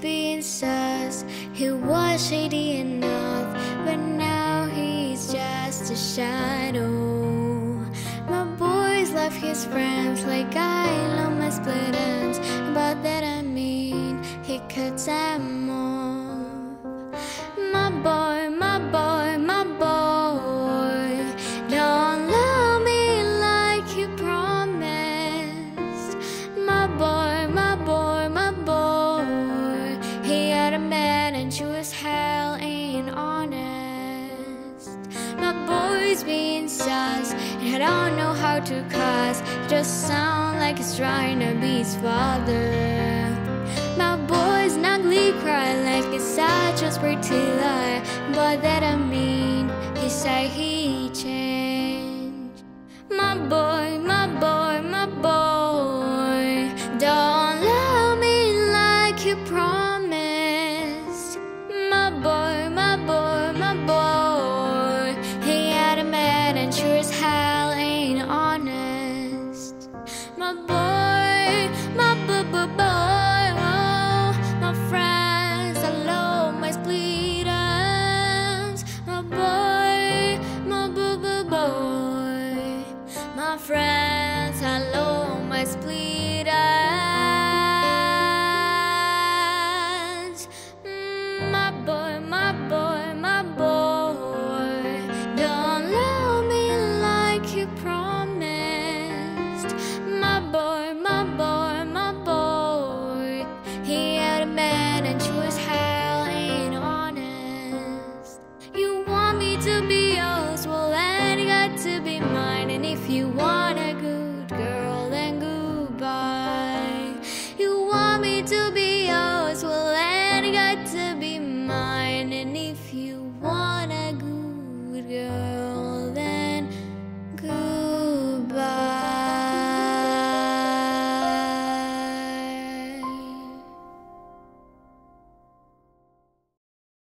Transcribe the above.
being sus. He was shady enough, but now he's just a shadow. My boys left his friends like I love my split ends. By that I mean he cuts them boy's being sus, and I don't know how to cuss. It just sound like he's trying to be his father. My boy's ugly, cry like it's such a pretty lie. But that I mean, he said he changed. My boy, my friends, hello, my split. Mm, My boy, my boy, my boy, don't love me like you promised. My boy, my boy, my boy, he had a man and she was hell ain't honest. You want me to be If you wanna